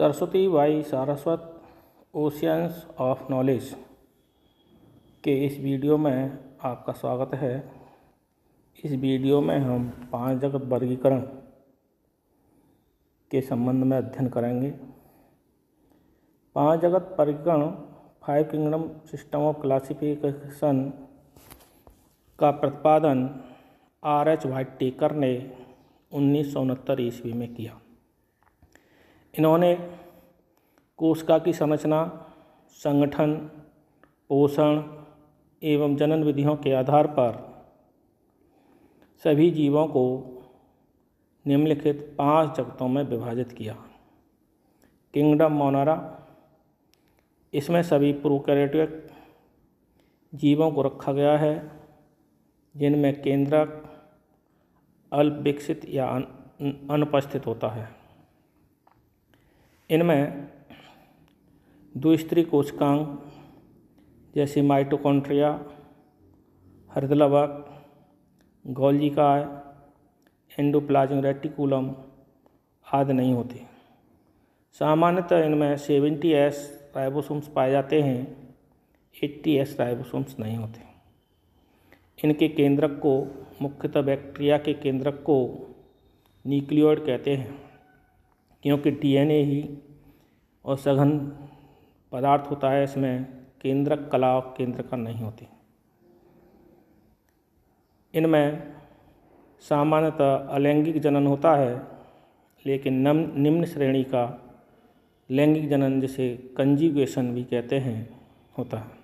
Saraswati Bai Saraswat oceans of knowledge के इस video में आपका स्वागत है। इस वीडियो में हम पाँच जगत वर्गीकरण के संबंध में अध्ययन करेंगे। पाँच जगत वर्गीकरण five kingdom system of classification का प्रतिपादन आर एच वाइट टेकर ने उन्नीस सौ उनहत्तर ईस्वी में किया। इन्होंने कोशिका की संरचना, संगठन, पोषण एवं जनन विधियों के आधार पर सभी जीवों को निम्नलिखित पाँच जगतों में विभाजित किया। किंगडम, मोनारा, इसमें सभी प्रोकैरियोटिक जीवों को रखा गया है, जिनमें केंद्रक अल्प विकसित या अनुपस्थित होता है। इनमें द्विस्त्री कोशिकांग जैसे माइटोकॉन्ट्रिया हृदलवक गोल्जिकाय एंडोप्लाज्म, रेटिकुलम आदि नहीं होते। सामान्यतः इनमें सेवेंटी एस राइबोसोम्स पाए जाते हैं, एट्टी एस राइबोसोम्स नहीं होते। इनके केंद्रक को, मुख्यतः बैक्टीरिया के केंद्रक को न्यूक्लियोइड कहते हैं। क्योंकि डीएनए ही और सघन पदार्थ होता है, इसमें केंद्रक कला केंद्र का नहीं होती। इनमें सामान्यतः अलैंगिक जनन होता है, लेकिन निम्न श्रेणी का लैंगिक जनन जिसे कंजिगेशन भी कहते हैं, होता है।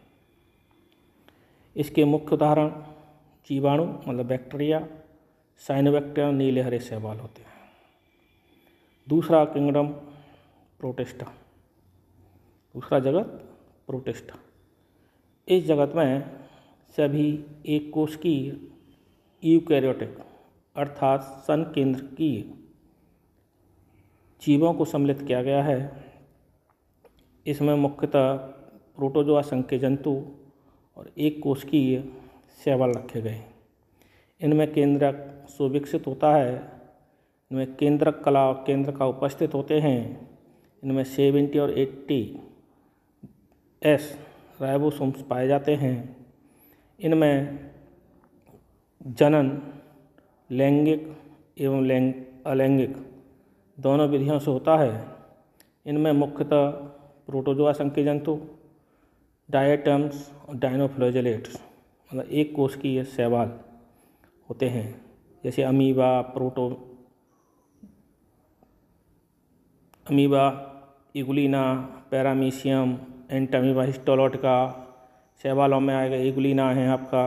इसके मुख्य उदाहरण जीवाणु मतलब बैक्टीरिया साइनोबैक्टीरिया नीले हरे सहवाल होते हैं। दूसरा किंगडम प्रोटेस्टा दूसरा जगत प्रोटेस्टा इस जगत में सभी एक कोश की यूकैरियोटिक अर्थात सन केंद्र की जीवों को सम्मिलित किया गया है। इसमें मुख्यतः प्रोटोजोआ संघ के जंतु और एक कोश की शैवाल रखे गए। इनमें केंद्रक सुविकसित होता है इनमें केंद्रक कला और केंद्र का उपस्थित होते हैं। इनमें सेवेंटी और एट्टी एस राइबोसोम्स पाए जाते हैं। इनमें जनन, लैंगिक एवं लैंग, अलैंगिक दोनों विधियों से होता है। इनमें मुख्यतः प्रोटोजोआ संख्य जंतु डायटम्स और डायनोफ्लोजेलेट्स मतलब एक कोष की ये शैवाल होते हैं। जैसे amoeba, proto amoeba, euglena paramecium entamoeba, histolytica शैवालों में आएगा इगुलिना है आपका,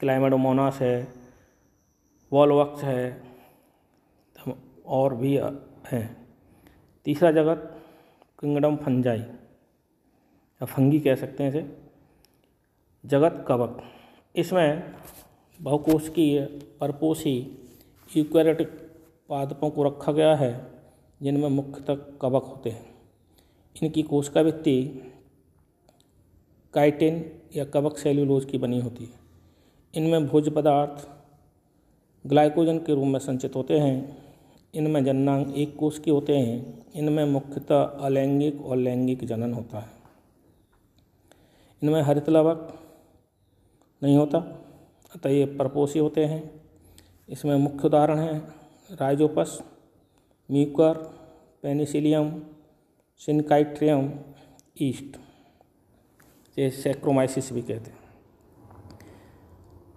क्लाइमेडोमोनास है, वॉलवक्स है और भी हैं। तीसरा जगत, किंगडम फंजाई, या फंगी कह सकते हैं इसे। जगत कवक, इसमें बहुकोश की परपोषी यूकैरियोटिक पादपों को रखा गया है। जिनमें मुख्यतः कवक होते हैं। इनकी कोशिका भित्ति काइटिन या कवक सेल्यूलोज की बनी होती है। इनमें भोज्य पदार्थ ग्लाइकोजन के रूप में संचित होते हैं। इनमें जन्नांग एक कोष के होते हैं। इनमें मुख्यतः अलैंगिक और लैंगिक जनन होता है। इनमें हरित लवक नहीं होता, अतः ये परपोषी होते हैं। इसमें मुख्य उदाहरण हैं, rhizopus mucor penicillium, synchytrium, yeast, ये सेक्रोमाइसिस भी कहते हैं।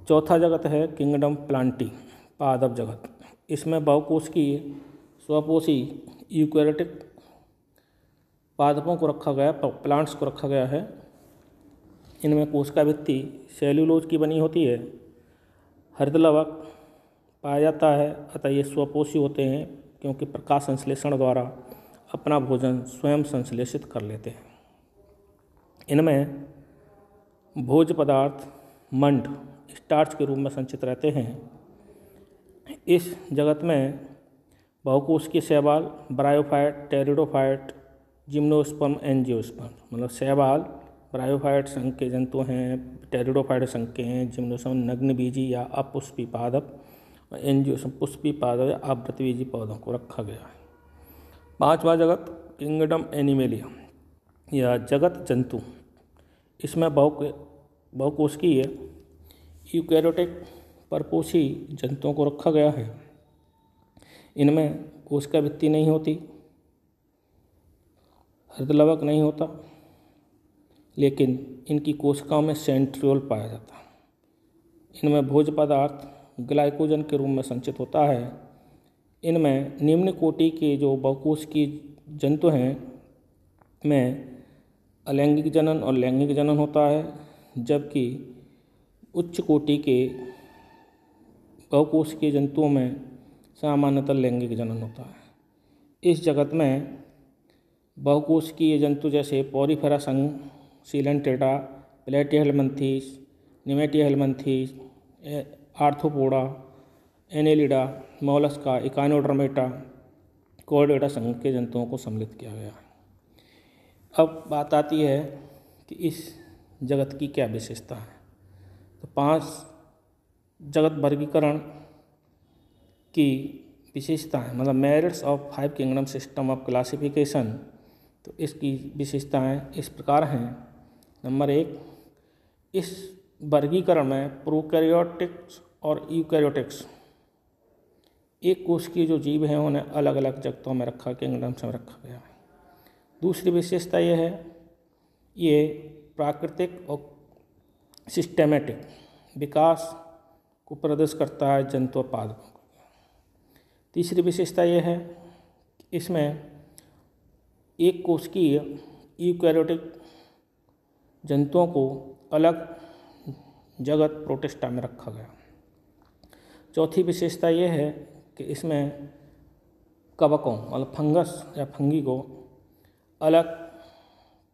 चौथा जगत है किंगडम प्लांटी, पादप जगत। इसमें बहुकोश की स्वपोषी यूकैरियोटिक पादपों को रखा गया प्लांट्स को रखा गया है। इनमें कोशिका भित्ति सेल्यूलोज की बनी होती है। हृदलवक पाया जाता है, अतः ये स्वपोषी होते हैं। क्योंकि प्रकाश संश्लेषण द्वारा अपना भोजन स्वयं संश्लेषित कर लेते हैं। इनमें भोज पदार्थ, मंड, स्टार्च के रूप में संचित रहते हैं। इस जगत में बहुकोश के शैवाल, ब्रायोफाइट, टेरिडोफाइट, जिम्नोस्पर्म एनजियोस्पर्म मतलब शैवाल, ब्रायोफाइट संघ के जंतु हैं, टेरिडोफाइट संघ के हैं, जिम्नोस्पर्म नग्नबीजी या अपुष्पी पादप एनजियोस्पर्म पुष्पी पादप या आवृतबीजी पौधों को रखा गया है। पांचवा जगत, किंगडम एनिमेलिया। या जगत जंतु। इसमें बहु बहुकोशिकीय यूकैरियोटिक परपोषी जंतुओं को रखा गया है। इनमें कोशिका भित्ति नहीं होती हृदलवक नहीं होता, लेकिन इनकी कोशिकाओं में सेंट्रियोल पाया जाता। इनमें भोज पदार्थ ग्लाइकोजन के रूप में संचित होता है। इनमें निम्न कोटि के जो बहुकोश की जंतु हैं, में अलैंगिक जनन और लैंगिक जनन होता है, जबकि उच्च कोटि के बहुकोश के जंतुओं में सामान्यतः लैंगिक जनन होता है। इस जगत में बहुकोश की जंतु जैसे पॉरीफेरा संघ coelenterata platyhelminthes nemathelminthes arthropoda, annelida, mollusca, echinodermata chordata संघ के जंतुओं को सम्मिलित किया गया। अब बात आती है कि इस जगत की क्या विशेषता है। तो पाँच जगत वर्गीकरण की विशेषता है। मतलब merits of five kingdom system of classification तो इसकी विशेषताएँ इस प्रकार हैं। नंबर एक, इस वर्गीकरण में प्रोकैरियोटिक्स और यूकैरियोटिक्स। एक कोष की जो जीव हैं, उन्हें अलग अलग जगतों में रखा, किंगडम्स में रखा गया है। दूसरी विशेषता यह है, ये प्राकृतिक और सिस्टेमेटिक विकास को प्रदर्श करता है जंतु पादपों तीसरी विशेषता यह है इसमें एक कोशिकीय यूकैरियोटिक जंतुओं को अलग जगत प्रोटेस्टा में रखा गया। चौथी विशेषता ये है कि इसमें कवकों मतलब फंगस या फंगी को अलग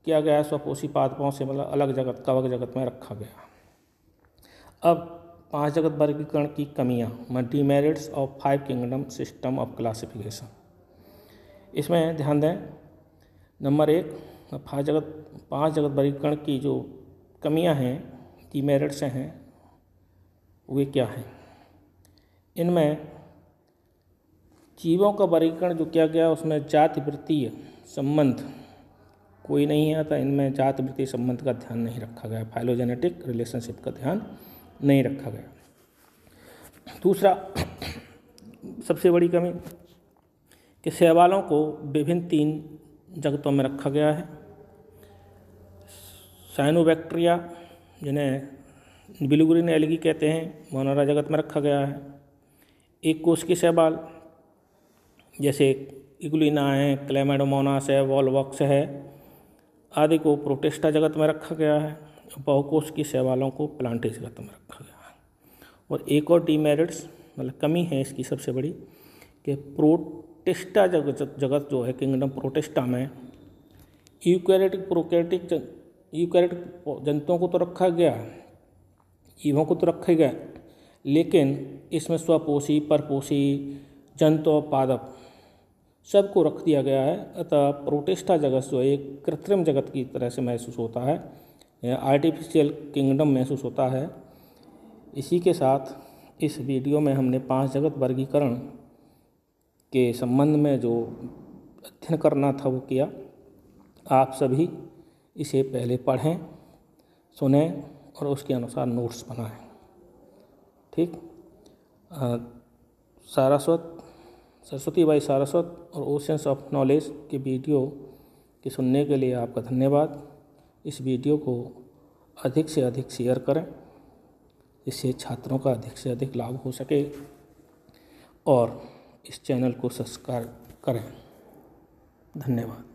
किया गया, स्वपोषी पादपों से मतलब अलग जगत, कवक जगत में रखा गया। अब पाँच जगत वर्गीकरण की कमियाँ मतलब demerits of five kingdom system of classification इसमें ध्यान दें, नंबर एक पाँच जगत, पाँच जगत वर्गीकरण की जो कमियाँ हैं डीमेरिट्स हैं, वे क्या हैं? इनमें जीवों का वर्गीकरण जो किया गया, उसमें जाति वृत्तीय संबंध कोई नहीं है तो इनमें जात वृत्ति संबंध का ध्यान नहीं रखा गया फाइलोजेनेटिक रिलेशनशिप का ध्यान नहीं रखा गया। दूसरा, सबसे बड़ी कमी कि शैवालों को विभिन्न तीन जगतों में रखा गया है। साइनोबैक्टीरिया जिन्हें बिलुग्रीन एलगी कहते हैं, मोनोरा जगत में रखा गया है। एक कोष के शैवाल जैसे इगुलिना है, क्लेमेडोमोनास है, वॉलवॉक्स है, आदि को प्रोटेस्टा जगत में रखा गया है बहुकोष की शैवालों को प्लांटे जगत में रखा गया है। और एक और डीमेरिट्स मतलब कमी है इसकी सबसे बड़ी, कि प्रोटेस्टा जगत जगत जो है, किंगडम प्रोटेस्टा में यूकैरियोटिक, प्रोकैरियोटिक यूकैरियोटिक जंतुओं को तो रखा गया, जीवों को तो रखा गया, लेकिन इसमें स्वपोषी, परपोषी जंतु पादप सबको रख दिया गया है। अतः प्रोटेस्टा जगत जो है एक कृत्रिम जगत की तरह से महसूस होता है। आर्टिफिशियल किंगडम महसूस होता है। इसी के साथ इस वीडियो में हमने पाँच जगत वर्गीकरण के संबंध में जो अध्ययन करना था, वो किया। आप सभी इसे पहले पढ़ें, सुने और उसके अनुसार नोट्स बनाएँ। ठीक? सारस्वत सरस्वती बाई सारस्वत और ओशंस ऑफ़ नॉलेज के वीडियो के सुनने के लिए आपका धन्यवाद। इस वीडियो को अधिक से अधिक शेयर करें। इससे छात्रों का अधिक से अधिक लाभ हो सके और इस चैनल को सब्सक्राइब करें। धन्यवाद।